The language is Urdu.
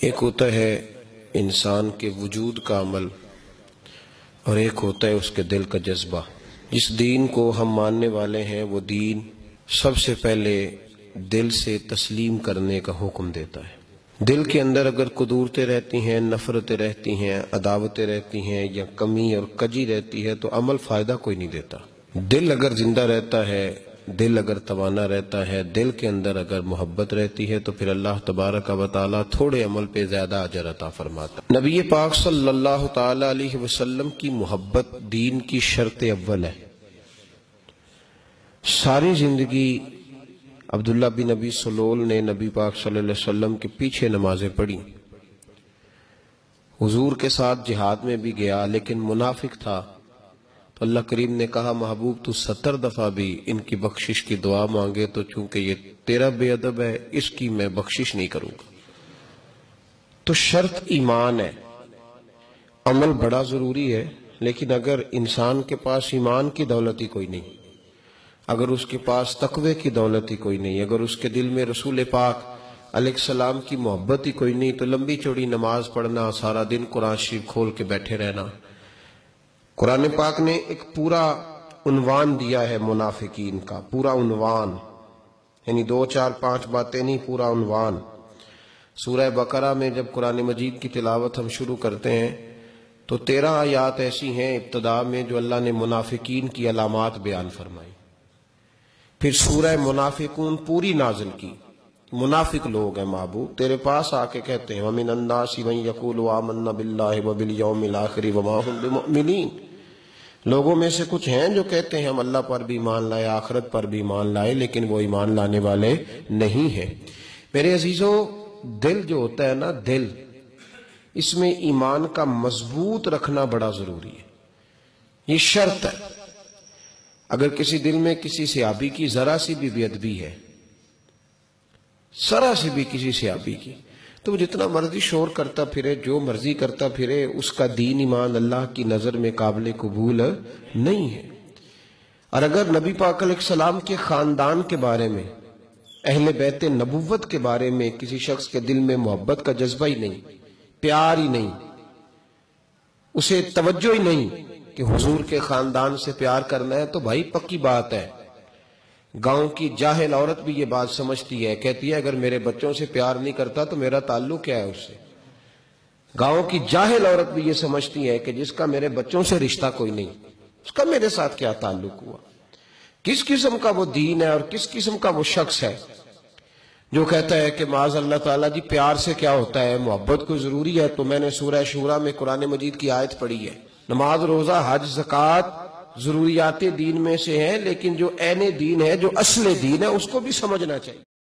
ایک ہوتا ہے انسان کے وجود کا عمل اور ایک ہوتا ہے اس کے دل کا جذبہ۔ جس دین کو ہم ماننے والے ہیں، وہ دین سب سے پہلے دل سے تسلیم کرنے کا حکم دیتا ہے۔ دل کے اندر اگر قدورتیں رہتی ہیں، نفرتیں رہتی ہیں، عداوتیں رہتی ہیں یا کمی اور کجی رہتی ہے، تو عمل فائدہ کوئی نہیں دیتا۔ دل اگر زندہ رہتا ہے دل اگر توانا رہتا ہے، دل کے اندر اگر محبت رہتی ہے، تو پھر اللہ تبارک و تعالیٰ تھوڑے عمل پہ زیادہ اجر عطا فرماتا نبی پاک صلی اللہ تعالی علیہ وسلم کی محبت دین کی شرط اول ہے۔ ساری زندگی عبداللہ بن نبی سلول نے نبی پاک صلی اللہ علیہ وسلم کے پیچھے نمازیں پڑھی۔ حضور کے ساتھ جہاد میں بھی گیا، لیکن منافق تھا۔ تو اللہ کریم نے کہا، محبوب تو ستر دفعہ بھی ان کی بخشش کی دعا مانگے تو چونکہ یہ تیرا بے ادب ہے، اس کی میں بخشش نہیں کروں گا۔ تو شرط ایمان ہے۔ عمل بڑا ضروری ہے، لیکن اگر انسان کے پاس ایمان کی دولت ہی کوئی نہیں، اگر اس کے پاس تقوی کی دولت ہی کوئی نہیں، اگر اس کے دل میں رسول پاک علیہ السلام کی محبت ہی کوئی نہیں، تو لمبی چوڑی نماز پڑھنا، سارا دن قرآن شریف کھول کے بیٹھے رہنا قرآن پاک نے ایک پورا عنوان دیا ہے منافقین کا، پورا عنوان۔ یعنی دو، چار، پانچ باتیں نہیں، پورا عنوان۔ سورہ بقرہ میں جب قرآن مجید کی تلاوت ہم شروع کرتے ہیں، تو تیرہ آیات ایسی ہیں ابتدا میں جو اللہ نے منافقین کی علامات بیان فرمائی۔ پھر سورہ منافقون پوری نازل کی۔ منافق لوگ ہیں محبوب، تیرے پاس آ کے کہتے ہیں، وَمِنَ النَّاسِ مَنْ يَقُولُ آمَنَّ بِاللَّهِ وَبِالْيَوْمِ الْآخِرِ وَمَا هُمْ بِمُؤْمِنِينَ لوگوں میں سے کچھ ہیں جو کہتے ہیں ہم اللہ پر بھی ایمان لائے، آخرت پر بھی ایمان لائے، لیکن وہ ایمان لانے والے نہیں ہیں۔ میرے عزیزوں، دل جو ہوتا ہے نا، دل، اس میں ایمان کا مضبوط رکھنا بڑا ضروری ہے۔ یہ شرط ہے۔ اگر کسی دل میں کسی سیابی کی، ذرا سی بھی بے ادبی ہے، ذرا سی بھی کسی سیابی کی تو وہ جتنا مرضی شور کرتا پھرے، جو مرضی کرتا پھرے، اس کا دین ایمان اللہ کی نظر میں قابل قبول نہیں ہے۔ اور اگر نبی پاک علیہ السلام کے خاندان کے بارے میں، اہل بیت نبوت کے بارے میں کسی شخص کے دل میں محبت کا جذبہ ہی نہیں، پیار ہی نہیں، اسے توجہ ہی نہیں کہ حضور کے خاندان سے پیار کرنا ہے، تو بھائی پکی بات ہے۔ گاؤں کی جاہل عورت بھی یہ بات سمجھتی ہے، کہتی ہے، اگر میرے بچوں سے پیار نہیں کرتا تو میرا تعلق کیا ہے اس سے؟ گاؤں کی جاہل عورت بھی یہ سمجھتی ہے کہ جس کا میرے بچوں سے رشتہ کوئی نہیں، اس کا میرے ساتھ کیا تعلق ہوا؟ کس قسم کا وہ دین ہے اور کس قسم کا وہ شخص ہے جو کہتا ہے کہ معاذ اللہ تعالیٰ جی پیار سے کیا ہوتا ہے؟ محبت کو ضروری ہے؟ تو میں نے سورہ شورہ میں قرآن مجید کی آیت پڑھی ہے، نماز، روزہ، حج، زکوٰۃ ضروریات دین میں سے ہیں، لیکن جو این دین ہے، جو اصل دین ہے، اس کو بھی سمجھنا چاہیے۔